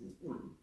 Mm-hmm.